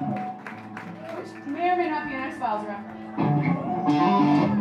Which may or may not be an X-Files reference.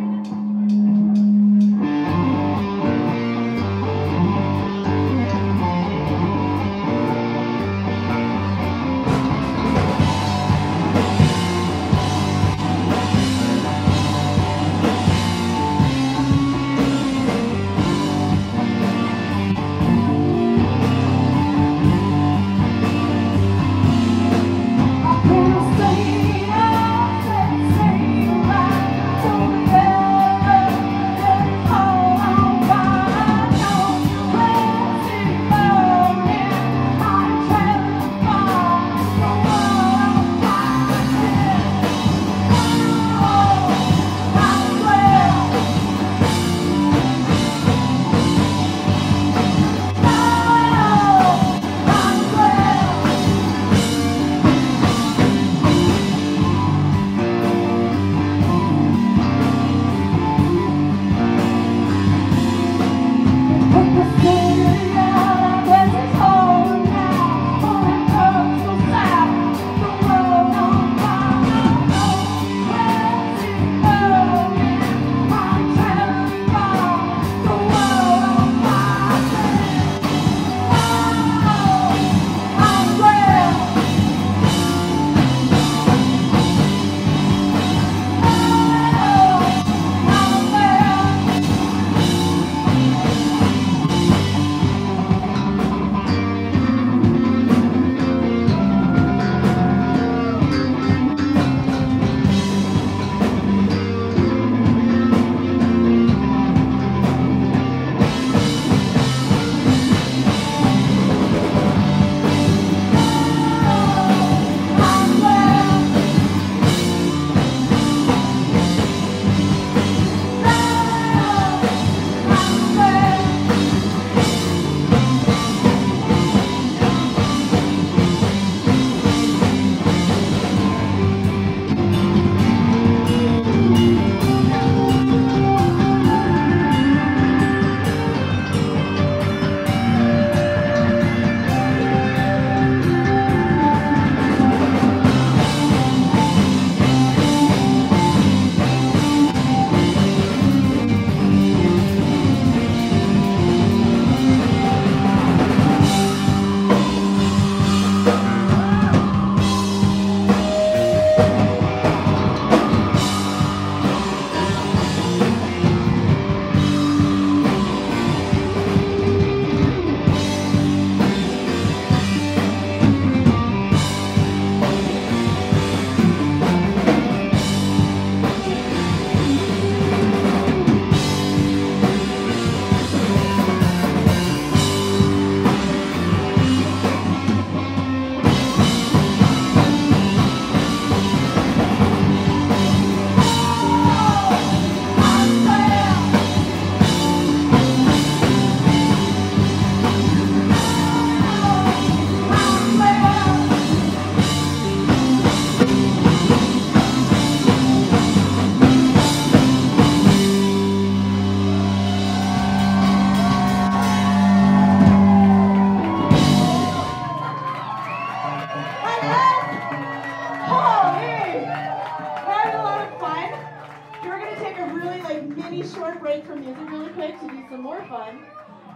mini short break from music really quick to do some more fun.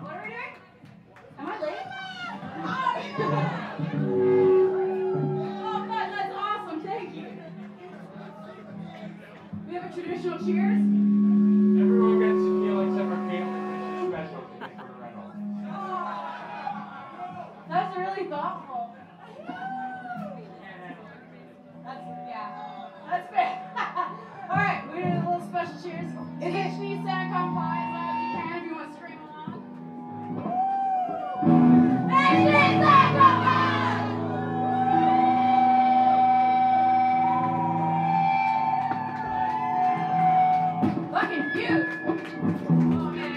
What are we doing? Am I late? oh, oh but that's awesome. Thank you. We have a traditional cheers. Everyone gets tequila except for Caitlin, which is special to Reynolds. Oh, that's really thoughtful. cheers. Is it She Said Come Fly as loud as you can if you want to scream along? Come Fly! Cute. Oh, man.